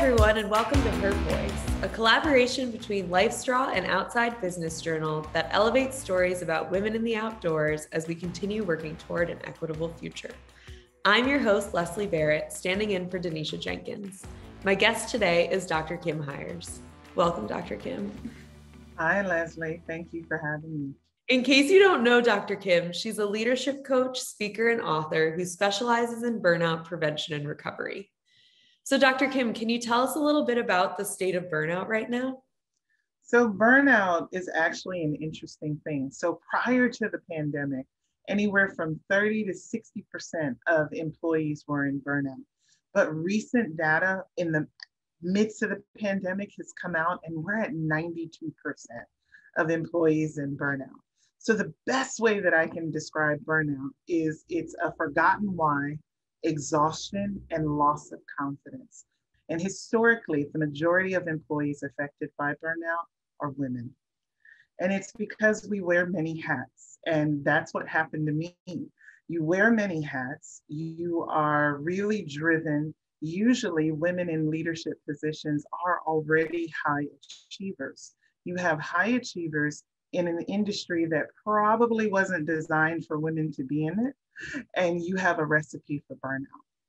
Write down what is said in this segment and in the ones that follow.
everyone, and welcome to Her Voice, a collaboration between LifeStraw and Outside Business Journal that elevates stories about women in the outdoors as we continue working toward an equitable future. I'm your host, Leslie Barrett, standing in for Denisha Jenkins. My guest today is Dr. Kim Hires. Welcome, Dr. Kim. Hi, Leslie. Thank you for having me. In case you don't know Dr. Kim, she's a leadership coach, speaker, and author who specializes in burnout prevention and recovery. So, Dr. Kim, can you tell us a little bit about the state of burnout right now? So, burnout is actually an interesting thing. So, prior to the pandemic, anywhere from 30 to 60% of employees were in burnout. But recent data in the midst of the pandemic has come out, and we're at 92% of employees in burnout. So, the best way that I can describe burnout is it's a forgotten why exhaustion, and loss of confidence. And historically, the majority of employees affected by burnout are women. And it's because we wear many hats. And that's what happened to me. You wear many hats, you are really driven. Usually, women in leadership positions are already high achievers. You have high achievers in an industry that probably wasn't designed for women to be in it and you have a recipe for burnout.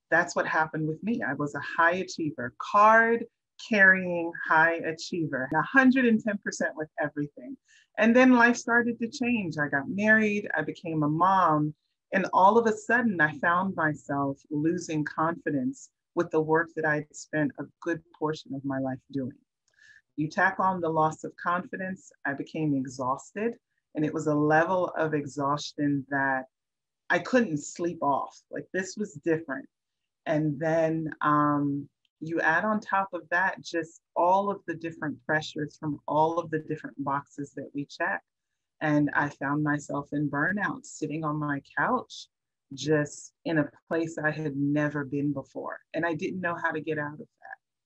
That's what happened with me. I was a high achiever, card carrying high achiever, 110% with everything. And then life started to change. I got married, I became a mom, and all of a sudden I found myself losing confidence with the work that I had spent a good portion of my life doing. You tack on the loss of confidence, I became exhausted. And it was a level of exhaustion that I couldn't sleep off. Like this was different. And then um, you add on top of that just all of the different pressures from all of the different boxes that we check. And I found myself in burnout, sitting on my couch, just in a place I had never been before. And I didn't know how to get out of.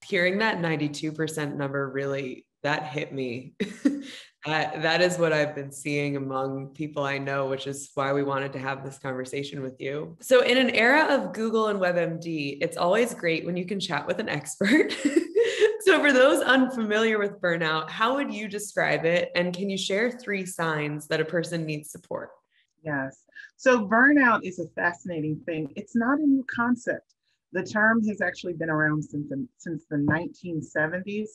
Hearing that 92% number really that hit me. that, that is what I've been seeing among people I know, which is why we wanted to have this conversation with you. So, in an era of Google and WebMD, it's always great when you can chat with an expert. so, for those unfamiliar with burnout, how would you describe it? And can you share three signs that a person needs support? Yes. So, burnout is a fascinating thing. It's not a new concept. The term has actually been around since the, since the 1970s.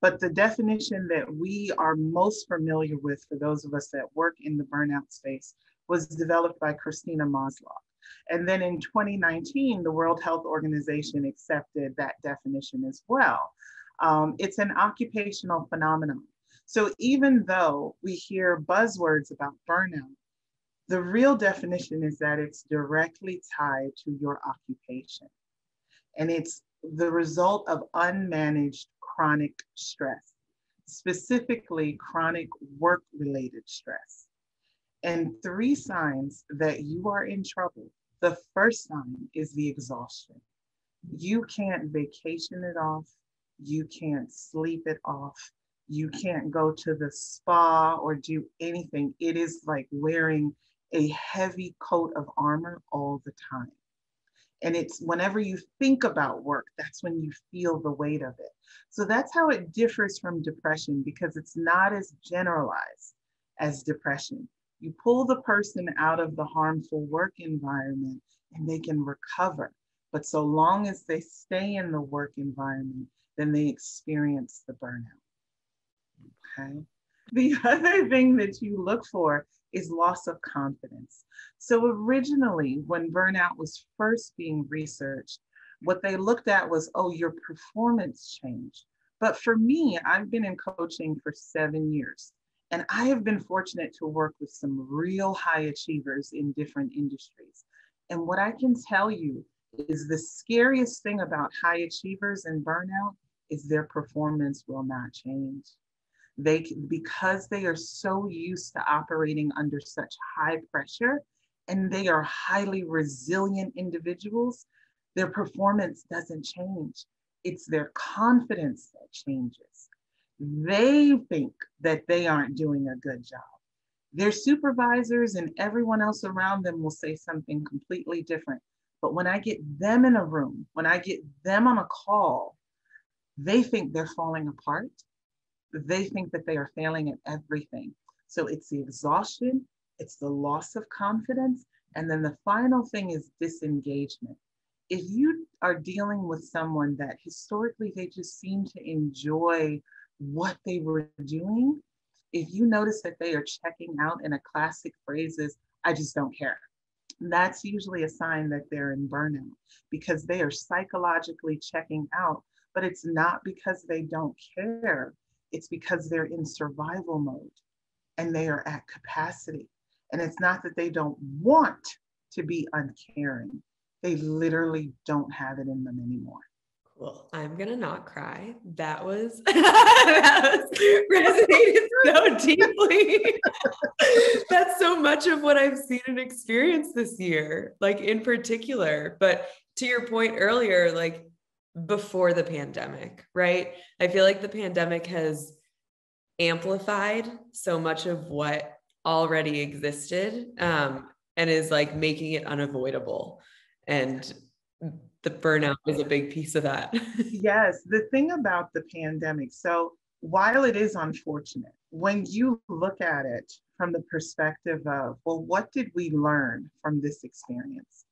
But the definition that we are most familiar with for those of us that work in the burnout space was developed by Christina Maslach. And then in 2019, the World Health Organization accepted that definition as well. Um, it's an occupational phenomenon. So even though we hear buzzwords about burnout, the real definition is that it's directly tied to your occupation. And it's the result of unmanaged chronic stress, specifically chronic work related stress. And three signs that you are in trouble. The first sign is the exhaustion. You can't vacation it off. You can't sleep it off. You can't go to the spa or do anything. It is like wearing a heavy coat of armor all the time. And it's whenever you think about work, that's when you feel the weight of it. So that's how it differs from depression because it's not as generalized as depression. You pull the person out of the harmful work environment and they can recover. But so long as they stay in the work environment, then they experience the burnout. Okay. The other thing that you look for is loss of confidence. So originally, when burnout was first being researched, what they looked at was, oh, your performance changed. But for me, I've been in coaching for seven years, and I have been fortunate to work with some real high achievers in different industries. And what I can tell you is the scariest thing about high achievers and burnout is their performance will not change. They, because they are so used to operating under such high pressure and they are highly resilient individuals, their performance doesn't change. It's their confidence that changes. They think that they aren't doing a good job. Their supervisors and everyone else around them will say something completely different. But when I get them in a room, when I get them on a call, they think they're falling apart. They think that they are failing at everything. So it's the exhaustion, it's the loss of confidence, and then the final thing is disengagement. If you are dealing with someone that historically they just seem to enjoy what they were doing, if you notice that they are checking out in a classic phrase is, I just don't care. That's usually a sign that they're in burnout because they are psychologically checking out, but it's not because they don't care. It's because they're in survival mode and they are at capacity. And it's not that they don't want to be uncaring, they literally don't have it in them anymore. Cool. I'm gonna not cry. That was that was resonated so deeply. That's so much of what I've seen and experienced this year, like in particular. But to your point earlier, like before the pandemic, right? I feel like the pandemic has amplified so much of what already existed um, and is like making it unavoidable. And the burnout is a big piece of that. yes. The thing about the pandemic, so while it is unfortunate, when you look at it from the perspective of, well, what did we learn from this experience?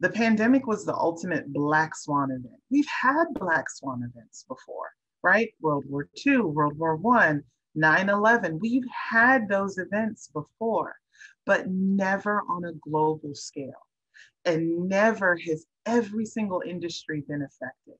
The pandemic was the ultimate Black Swan event. We've had Black Swan events before, right? World War II, World War I, 9 11. We've had those events before, but never on a global scale. And never has every single industry been affected.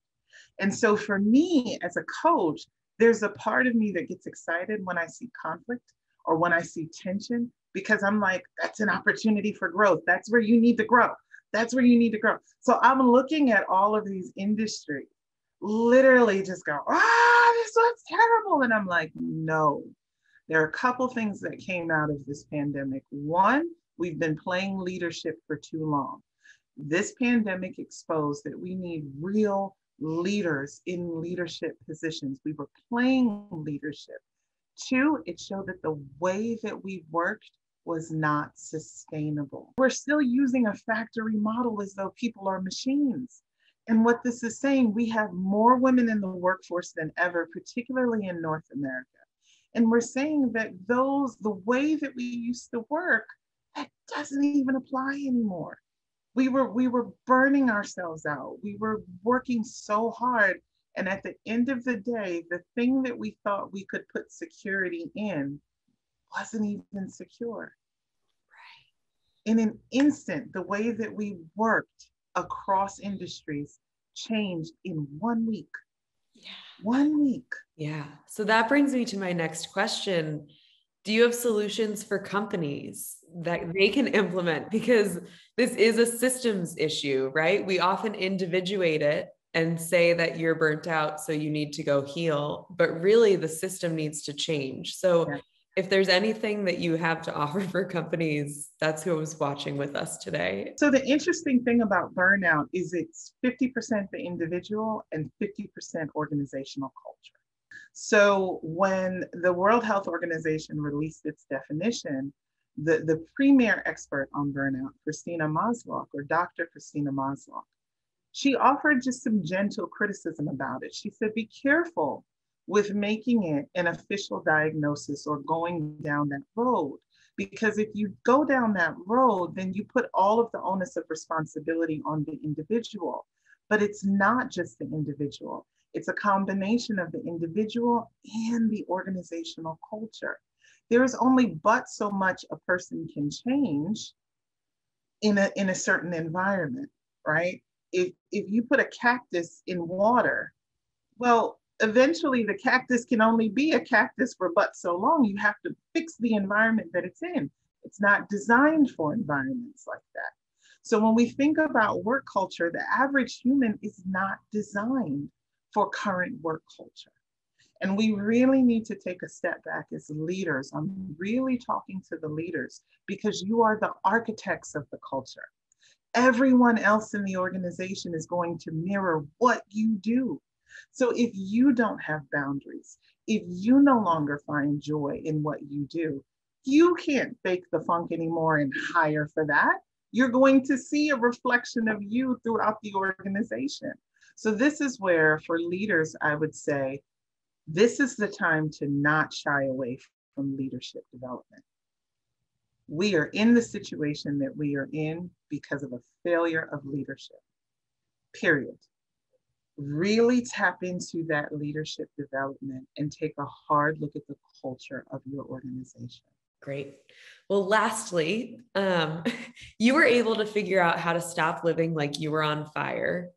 And so for me as a coach, there's a part of me that gets excited when I see conflict or when I see tension because I'm like, that's an opportunity for growth. That's where you need to grow. That's where you need to grow. So I'm looking at all of these industries, literally just go, ah, this looks terrible. And I'm like, no. There are a couple things that came out of this pandemic. One, we've been playing leadership for too long. This pandemic exposed that we need real leaders in leadership positions. We were playing leadership. Two, it showed that the way that we worked was not sustainable. We're still using a factory model as though people are machines. And what this is saying, we have more women in the workforce than ever, particularly in North America. And we're saying that those, the way that we used to work, that doesn't even apply anymore we were we were burning ourselves out we were working so hard and at the end of the day the thing that we thought we could put security in wasn't even secure. Right. In an instant the way that we worked across industries changed in one week. Yeah. One week. Yeah. So that brings me to my next question. Do you have solutions for companies that they can implement? Because this is a systems issue right? We often individuate it and say that you're burnt out so you need to go heal but really the system needs to change. So yeah. If there's anything that you have to offer for companies that's who was watching with us today so the interesting thing about burnout is it's 50% the individual and 50% organizational culture so when the World Health Organization released its definition, the, the premier expert on burnout, Christina Maslach, or Dr. Christina Maslach, she offered just some gentle criticism about it. She said, be careful with making it an official diagnosis or going down that road. Because if you go down that road, then you put all of the onus of responsibility on the individual. But it's not just the individual, it's a combination of the individual and the organizational culture. There is only but so much a person can change in a, in a certain environment, right? If, if you put a cactus in water, well, eventually the cactus can only be a cactus for but so long. You have to fix the environment that it's in. It's not designed for environments like that. So when we think about work culture, the average human is not designed for current work culture. And we really need to take a step back as leaders. I'm really talking to the leaders because you are the architects of the culture. Everyone else in the organization is going to mirror what you do. So if you don't have boundaries, if you no longer find joy in what you do, you can't fake the funk anymore and hire for that. You're going to see a reflection of you throughout the organization. So, this is where, for leaders, I would say this is the time to not shy away from leadership development. We are in the situation that we are in because of a failure of leadership, period. Really tap into that leadership development and take a hard look at the culture of your organization. Great. Well, lastly, um, you were able to figure out how to stop living like you were on fire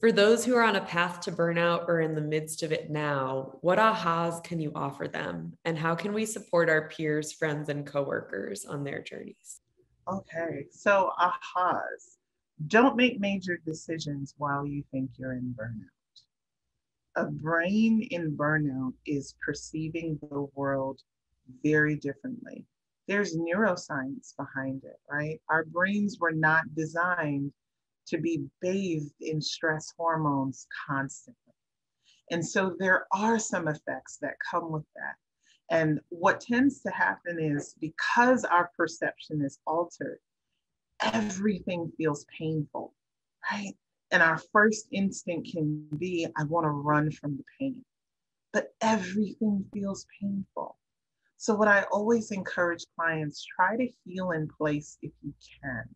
for those who are on a path to burnout or in the midst of it now, what ahas can you offer them? And how can we support our peers, friends, and coworkers on their journeys? Okay, so ahas. Don't make major decisions while you think you're in burnout. A brain in burnout is perceiving the world very differently. There's neuroscience behind it, right? Our brains were not designed to be bathed in stress hormones constantly. And so there are some effects that come with that. And what tends to happen is because our perception is altered, everything feels painful, right? And our first instinct can be, I want to run from the pain. But everything feels painful. So, what I always encourage clients try to heal in place if you can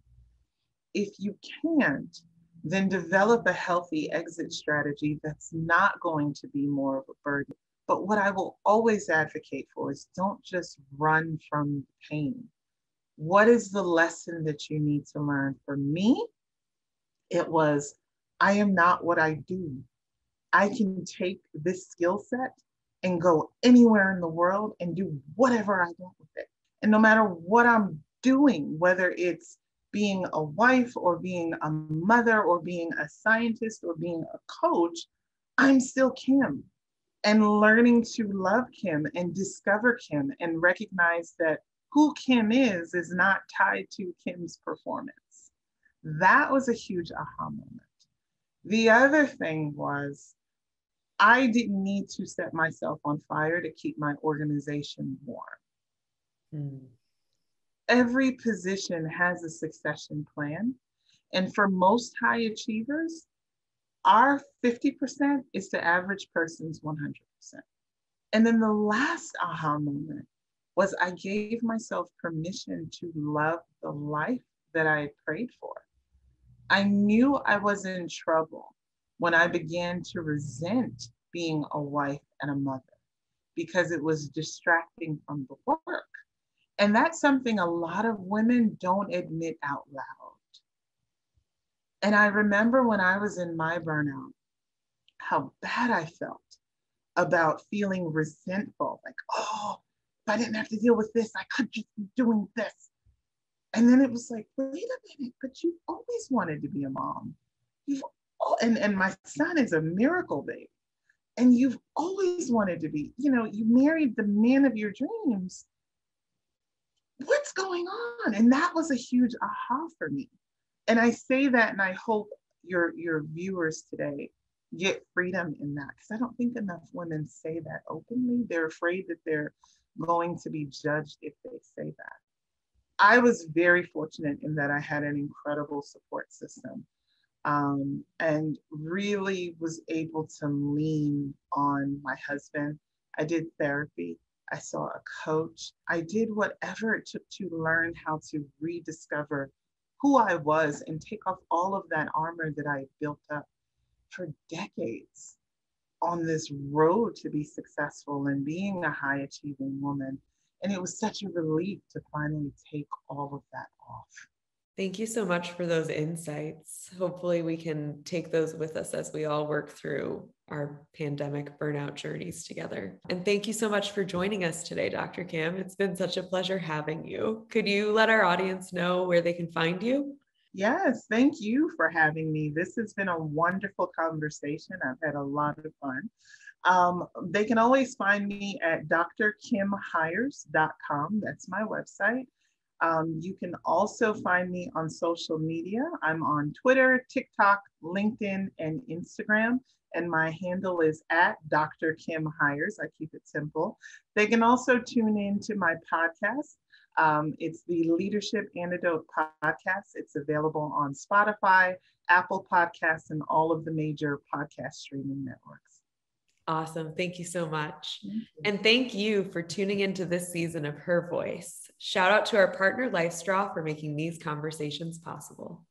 if you can't, then develop a healthy exit strategy that's not going to be more of a burden. But what I will always advocate for is don't just run from the pain. What is the lesson that you need to learn? For me, it was I am not what I do. I can take this skill set and go anywhere in the world and do whatever I want with it. And no matter what I'm doing, whether it's being a wife or being a mother or being a scientist or being a coach, I'm still Kim. And learning to love Kim and discover Kim and recognize that who Kim is is not tied to Kim's performance. That was a huge aha moment. The other thing was, I didn't need to set myself on fire to keep my organization warm. Mm every position has a succession plan. And for most high achievers, our 50% is the average person's 100%. And then the last aha moment was I gave myself permission to love the life that I prayed for. I knew I was in trouble when I began to resent being a wife and a mother because it was distracting from the work. And that's something a lot of women don't admit out loud. And I remember when I was in my burnout, how bad I felt about feeling resentful like, oh, if I didn't have to deal with this, I could just be doing this. And then it was like, wait a minute, but you always wanted to be a mom. You've and, and my son is a miracle baby. And you've always wanted to be, you know, you married the man of your dreams what's going on? And that was a huge aha for me. And I say that, and I hope your your viewers today get freedom in that because I don't think enough women say that openly. They're afraid that they're going to be judged if they say that. I was very fortunate in that I had an incredible support system um, and really was able to lean on my husband. I did therapy. I saw a coach. I did whatever it took to learn how to rediscover who I was and take off all of that armor that I built up for decades on this road to be successful and being a high achieving woman. And it was such a relief to finally take all of that off. Thank you so much for those insights. Hopefully, we can take those with us as we all work through our pandemic burnout journeys together. And thank you so much for joining us today, Dr. Kim. It's been such a pleasure having you. Could you let our audience know where they can find you? Yes, thank you for having me. This has been a wonderful conversation. I've had a lot of fun. Um, they can always find me at drkimhires.com. That's my website. Um, you can also find me on social media. I'm on Twitter, TikTok, LinkedIn, and Instagram and my handle is at Dr. Kim Hires. I keep it simple. They can also tune in to my podcast. Um, it's the Leadership Antidote podcast. It's available on Spotify, Apple Podcasts, and all of the major podcast streaming networks. Awesome. Thank you so much. You. And thank you for tuning into this season of Her Voice. Shout out to our partner, LifeStraw, for making these conversations possible.